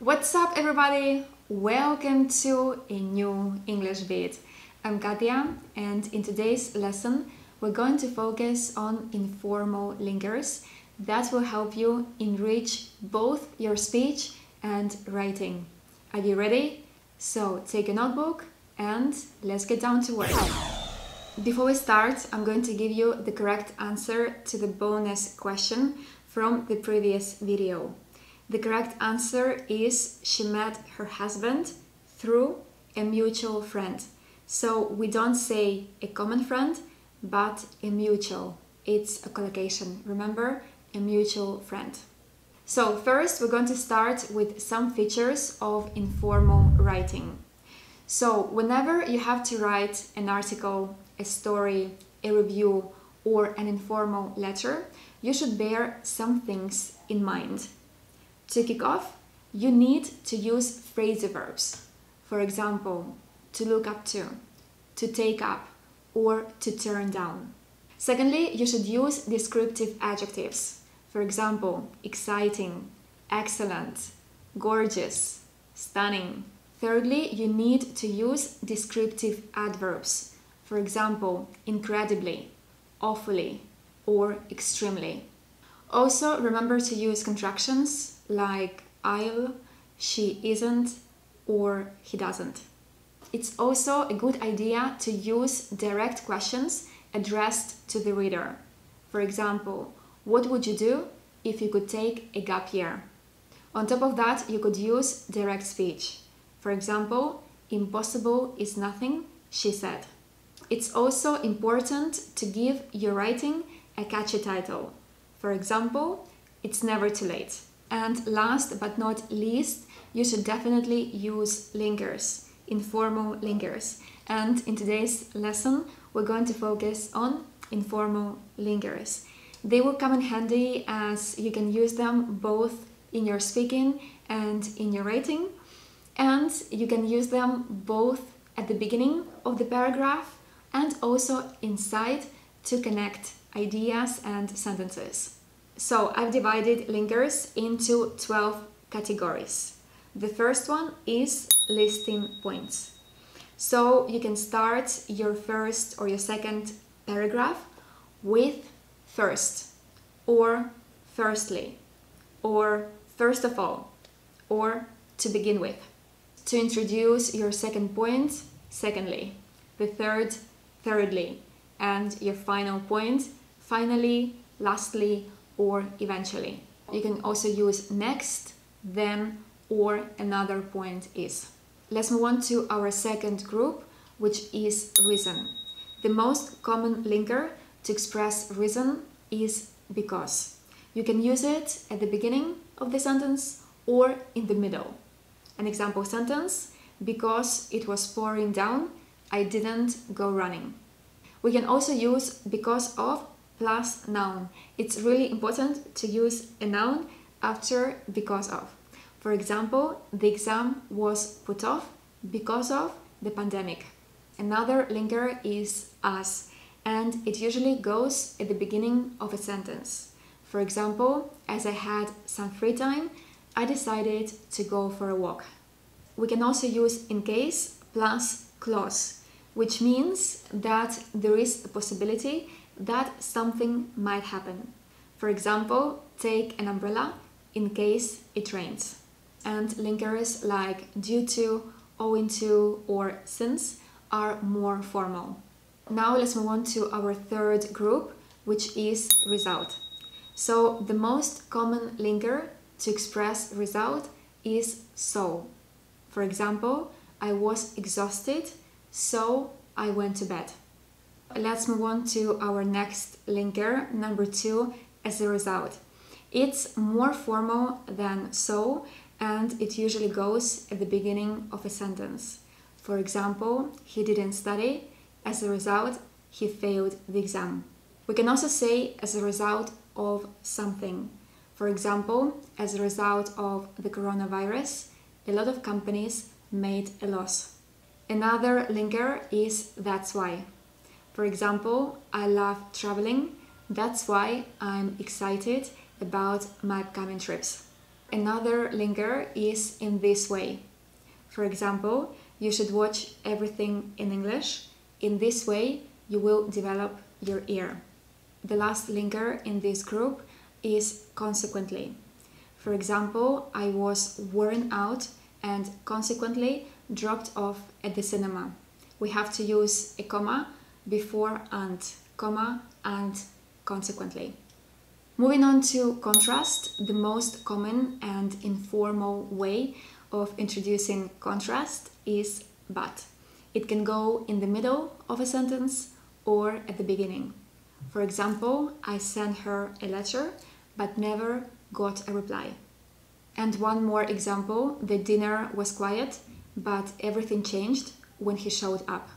What's up, everybody? Welcome to a new English bit. I'm Katia, and in today's lesson, we're going to focus on informal linkers that will help you enrich both your speech and writing. Are you ready? So take a notebook and let's get down to work. Before we start, I'm going to give you the correct answer to the bonus question from the previous video. The correct answer is she met her husband through a mutual friend. So we don't say a common friend, but a mutual. It's a collocation. Remember, a mutual friend. So first we're going to start with some features of informal writing. So whenever you have to write an article, a story, a review, or an informal letter, you should bear some things in mind. To kick off, you need to use phrasal verbs. For example, to look up to, to take up, or to turn down. Secondly, you should use descriptive adjectives. For example, exciting, excellent, gorgeous, stunning. Thirdly, you need to use descriptive adverbs. For example, incredibly, awfully, or extremely. Also, remember to use contractions like I'll, she isn't, or he doesn't. It's also a good idea to use direct questions addressed to the reader. For example, what would you do if you could take a gap year? On top of that, you could use direct speech. For example, impossible is nothing, she said. It's also important to give your writing a catchy title. For example, it's never too late. And last but not least, you should definitely use linkers, informal linkers. And in today's lesson, we're going to focus on informal linkers. They will come in handy as you can use them both in your speaking and in your writing. And you can use them both at the beginning of the paragraph and also inside to connect ideas and sentences. So I've divided linkers into 12 categories. The first one is listing points. So you can start your first or your second paragraph with first or firstly or first of all or to begin with. To introduce your second point, secondly. The third, thirdly. And your final point, finally, lastly, or eventually. You can also use next, then, or another point is. Let's move on to our second group, which is reason. The most common linker to express reason is because. You can use it at the beginning of the sentence or in the middle. An example sentence, because it was pouring down, I didn't go running. We can also use because of plus noun. It's really important to use a noun after because of. For example, the exam was put off because of the pandemic. Another linker is as, and it usually goes at the beginning of a sentence. For example, as I had some free time, I decided to go for a walk. We can also use in case plus clause, which means that there is a possibility that something might happen. For example, take an umbrella in case it rains. And linkers like due to, owing to, or since are more formal. Now let's move on to our third group, which is result. So the most common linker to express result is so. For example, I was exhausted, so I went to bed. Let's move on to our next linker, number two, as a result. It's more formal than so, and it usually goes at the beginning of a sentence. For example, he didn't study, as a result, he failed the exam. We can also say as a result of something. For example, as a result of the coronavirus, a lot of companies made a loss. Another linker is that's why. For example, I love traveling, that's why I'm excited about my upcoming trips. Another linker is in this way. For example, you should watch everything in English. In this way, you will develop your ear. The last linker in this group is consequently. For example, I was worn out and consequently dropped off at the cinema. We have to use a comma before and, comma and consequently. Moving on to contrast, the most common and informal way of introducing contrast is but. It can go in the middle of a sentence or at the beginning. For example, I sent her a letter but never got a reply. And one more example the dinner was quiet, but everything changed when he showed up.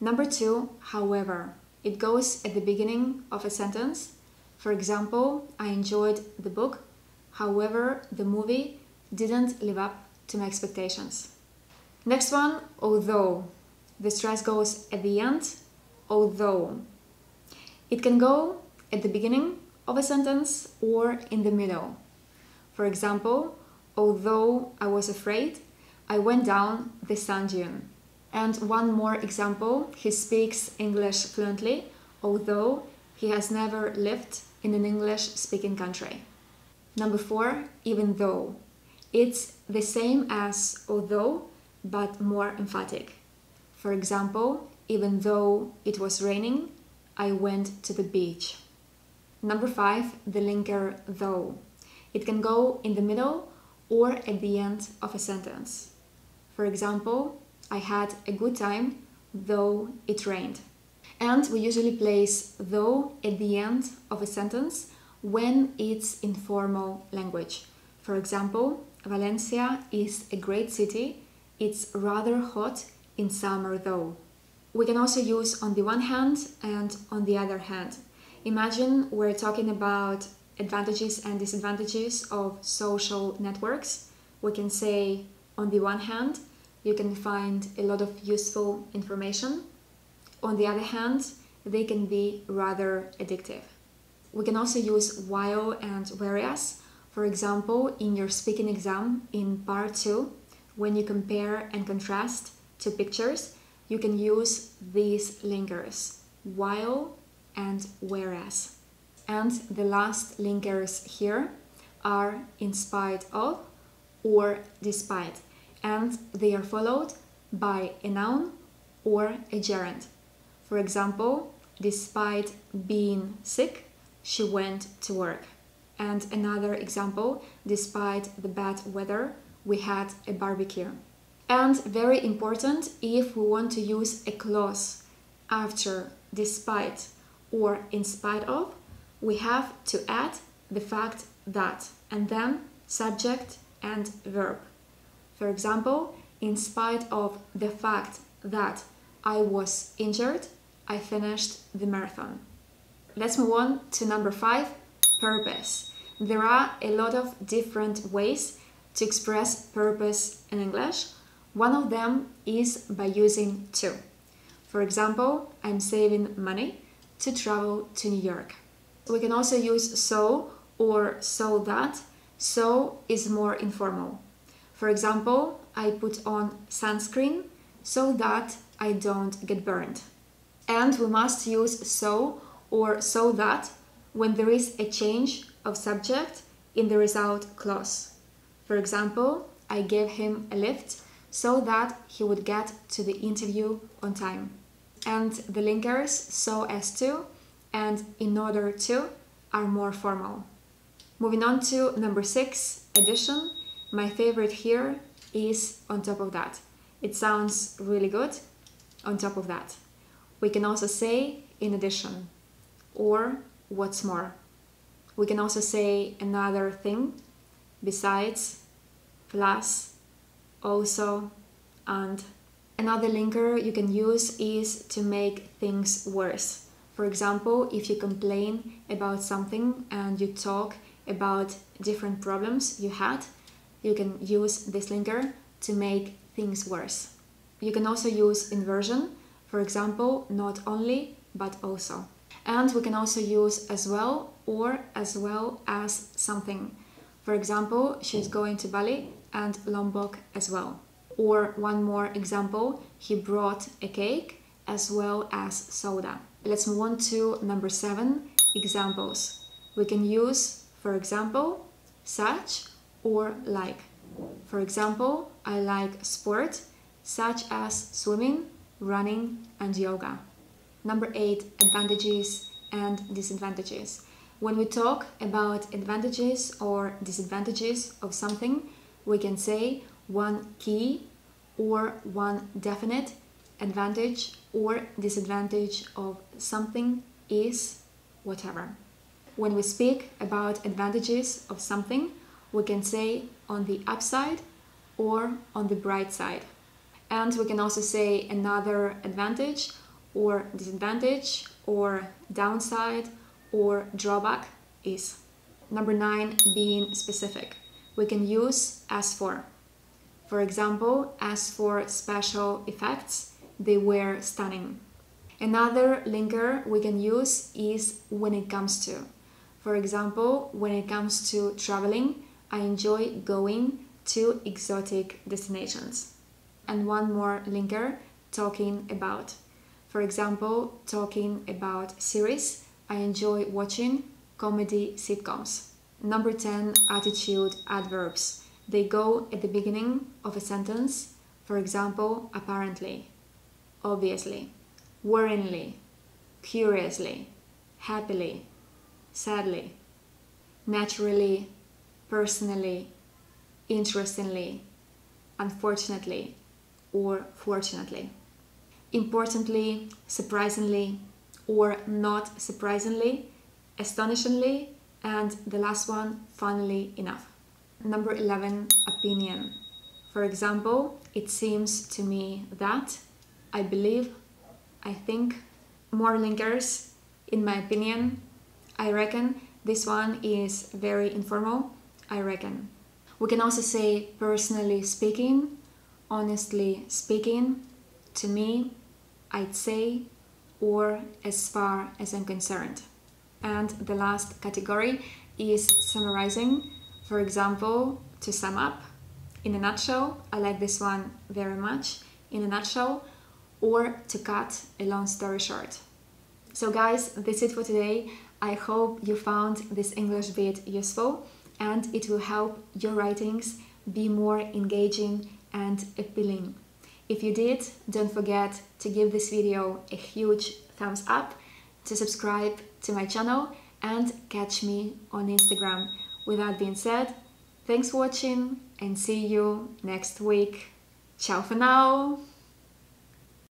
Number two, however, it goes at the beginning of a sentence. For example, I enjoyed the book, however, the movie didn't live up to my expectations. Next one, although. The stress goes at the end, although. It can go at the beginning of a sentence or in the middle. For example, although I was afraid, I went down the sand dune. And one more example, he speaks English fluently, although he has never lived in an English speaking country. Number four, even though. It's the same as although, but more emphatic. For example, even though it was raining, I went to the beach. Number five, the linker though. It can go in the middle or at the end of a sentence. For example, I had a good time though it rained. And we usually place though at the end of a sentence when it's informal language. For example, Valencia is a great city. It's rather hot in summer though. We can also use on the one hand and on the other hand. Imagine we're talking about advantages and disadvantages of social networks. We can say, on the one hand, you can find a lot of useful information. On the other hand, they can be rather addictive. We can also use while and whereas for example, in your speaking exam in part 2, when you compare and contrast two pictures, you can use these linkers, while and whereas. And the last linkers here are in spite of or despite, and they are followed by a noun or a gerund. For example, despite being sick, she went to work. And another example, despite the bad weather, we had a barbecue. And very important, if we want to use a clause after despite or in spite of, we have to add the fact that and then subject and verb. For example, in spite of the fact that I was injured, I finished the marathon. Let's move on to number five, purpose. There are a lot of different ways to express purpose in English. One of them is by using to. For example, I'm saving money to travel to New York. We can also use so or so that. So is more informal. For example, I put on sunscreen so that I don't get burned. And we must use so or so that when there is a change of subject in the result clause. For example, I gave him a lift so that he would get to the interview on time. And the linkers so as to and in order to are more formal. Moving on to number six, addition. My favorite here is on top of that. It sounds really good on top of that. We can also say in addition or what's more. We can also say another thing besides, plus, also, and. Another linker you can use is to make things worse. For example, if you complain about something and you talk about different problems you had, you can use this linker to make things worse. You can also use inversion, for example, not only but also. And we can also use as well or as well as something. For example, she's going to Bali and Lombok as well. Or one more example, he brought a cake as well as soda. Let's move on to number seven, examples. We can use, for example, such or like. For example, I like sport such as swimming, running and yoga. Number eight, advantages and disadvantages. When we talk about advantages or disadvantages of something, we can say one key or one definite advantage or disadvantage of something is whatever. When we speak about advantages of something, we can say on the upside or on the bright side. And we can also say another advantage or disadvantage or downside or drawback is. Number nine, being specific. We can use as for. For example, as for special effects, they were stunning. Another linker we can use is when it comes to. For example, when it comes to traveling, I enjoy going to exotic destinations. And one more linker, talking about. For example, talking about series, I enjoy watching comedy sitcoms. Number 10, attitude adverbs. They go at the beginning of a sentence, for example, apparently, obviously, worryingly, curiously, happily, sadly, naturally, personally, interestingly, unfortunately, or fortunately importantly, surprisingly, or not surprisingly, astonishingly, and the last one, funnily enough. Number 11, opinion. For example, it seems to me that, I believe, I think, more linkers, in my opinion, I reckon. This one is very informal, I reckon. We can also say personally speaking, honestly speaking, to me, I'd say, or as far as I'm concerned. And the last category is summarizing. For example, to sum up, in a nutshell, I like this one very much, in a nutshell, or to cut a long story short. So guys, that's it for today. I hope you found this English bit useful and it will help your writings be more engaging and appealing. If you did, don't forget to give this video a huge thumbs up, to subscribe to my channel and catch me on Instagram. With that being said, thanks for watching and see you next week. Ciao for now!